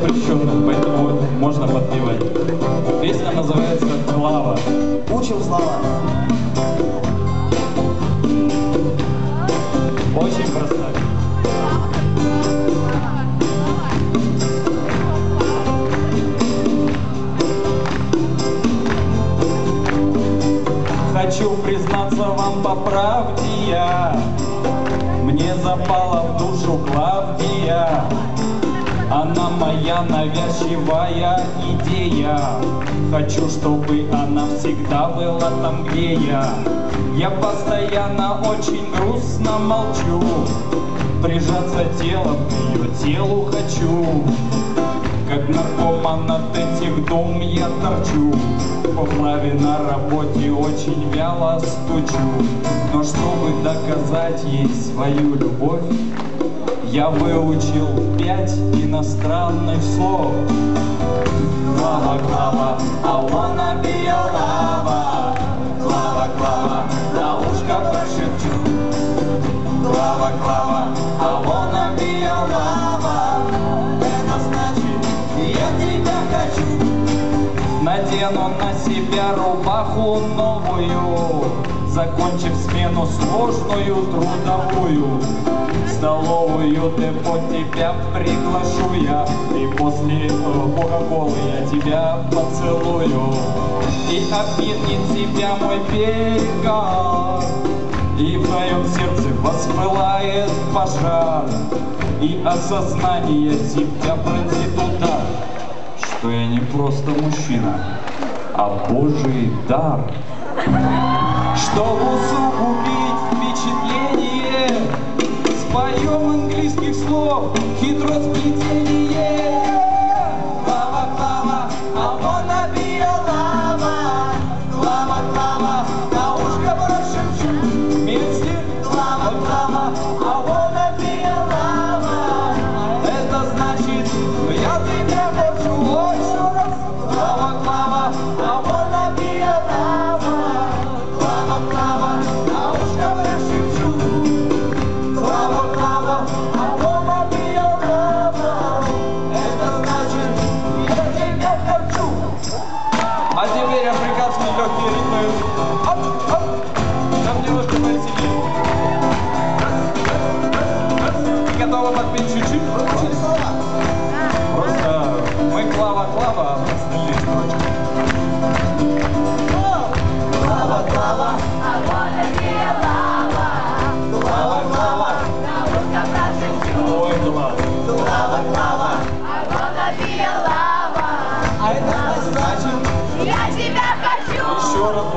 запрещенным, поэтому можно подпевать. Песня называется «Клава». Учим слова. Очень простая. Хочу признаться вам по правде я Мне запала в душу Клавдия моя навязчивая идея. Хочу, чтобы она всегда была там, где я. Я постоянно очень грустно молчу. Прижаться телом к ее телу хочу. Как наркоман от этих дом я торчу. По клаве на работе очень вяло стучу. Но чтобы доказать ей свою любовь Я выучил пять иностранных слов. Клава, Клава, be your lover Клава, Клава, на ушко прошепчу. Клава, Клава, be your lover Это значит, я тебя хочу. Надену на себя рубаху новую Закончив смену сложную трудовую. Столовую депо тебя приглашу я И после э, кока-колы я тебя поцелую. И обиднет тебя мой перегар и в твоем сердце воспылает пожар. И осознание тебя пронзит удар Что я не просто мужчина, а Божий дар Чтобы усугубить впечатление. Споем английских слов хитросплетение А теперь африканские легкие ритмы. Оп, оп. Там немножко повеселее. Готовы подпеть чуть-чуть? Я тебя хочу! Еще раз.